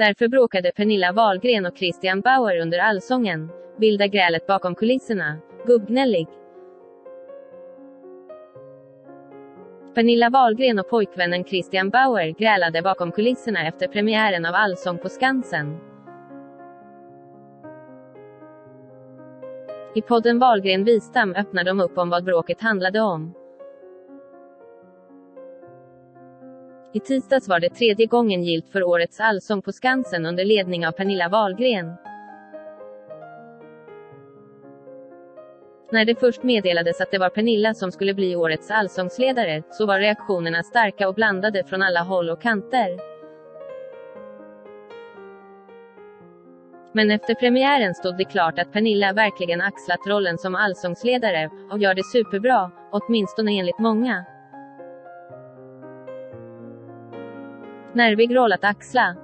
Därför bråkade Pernilla Wahlgren och Christian Bauer under allsången. Bilda grälet bakom kulisserna. Gubbgnällig. Pernilla Wahlgren och pojkvännen Christian Bauer grälade bakom kulisserna efter premiären av Allsång på Skansen. I podden Wahlgren Wistam öppnar de upp om vad bråket handlade om. I tisdags var det tredje gången gilt för årets Allsång på Skansen under ledning av Pernilla Wahlgren. När det först meddelades att det var Pernilla som skulle bli årets allsångsledare, så var reaktionerna starka och blandade från alla håll och kanter. Men efter premiären stod det klart att Pernilla verkligen axlat rollen som allsångsledare, och gör det superbra, åtminstone enligt många. Nervig roll att axla.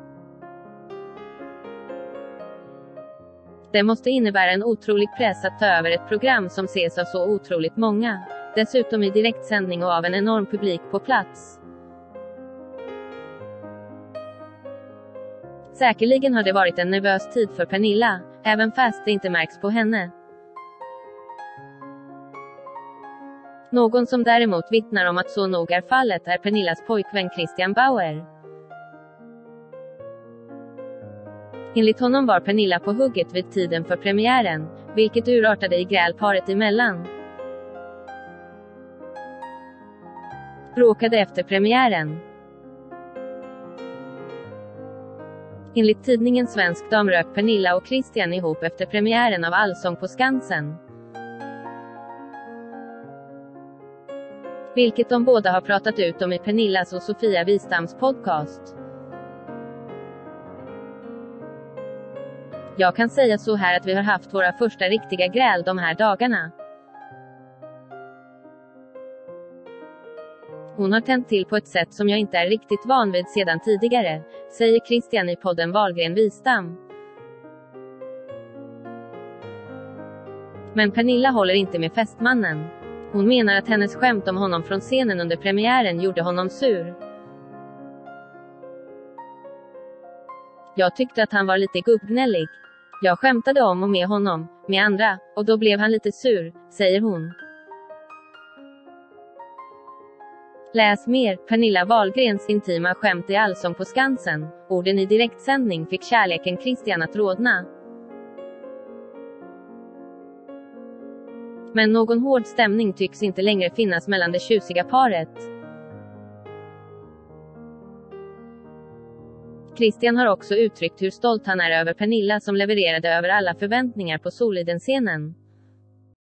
Det måste innebära en otrolig press att ta över ett program som ses av så otroligt många. Dessutom i direktsändning och av en enorm publik på plats. Säkerligen har det varit en nervös tid för Pernilla, även fast det inte märks på henne. Någon som däremot vittnar om att så nog är fallet är Pernillas pojkvän Christian Bauer. Enligt honom var Pernilla på hugget vid tiden för premiären, vilket urartade i gräl paret emellan. Bråkade efter premiären. Enligt tidningen Svensk Dam rök Pernilla och Christian ihop efter premiären av Allsång på Skansen. Vilket de båda har pratat ut om i Pernillas och Sofia Wistams podcast. Jag kan säga så här att vi har haft våra första riktiga gräl de här dagarna. Hon har tänt till på ett sätt som jag inte är riktigt van vid sedan tidigare, säger Christian i podden Wahlgren Wistam. Men Pernilla håller inte med fästmannen. Hon menar att hennes skämt om honom från scenen under premiären gjorde honom sur. Jag tyckte att han var lite gubbgnällig. Jag skämtade om och med honom, med andra, och då blev han lite sur, säger hon. Läs mer, Pernilla Wahlgrens intima skämt i Allsång på Skansen. Orden i direktsändning fick kärleken Christian att rodna. Men någon hård stämning tycks inte längre finnas mellan det tjusiga paret. Christian har också uttryckt hur stolt han är över Pernilla som levererade över alla förväntningar på Soliden-scenen.